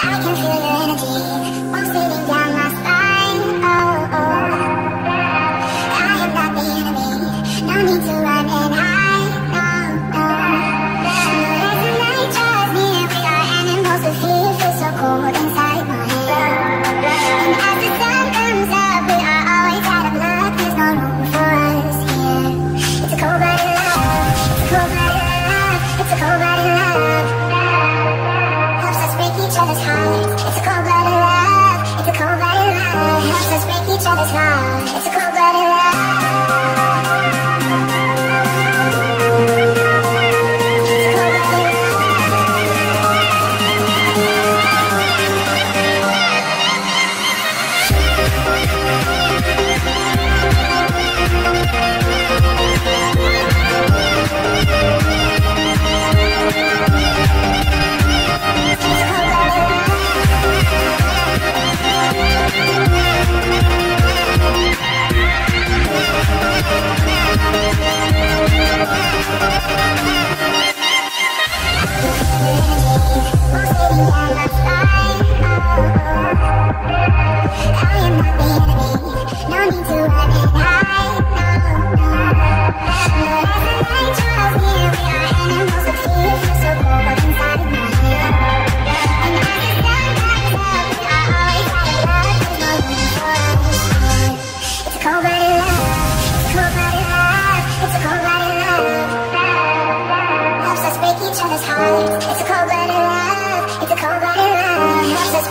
I can feel your energy I'm sitting down. It's a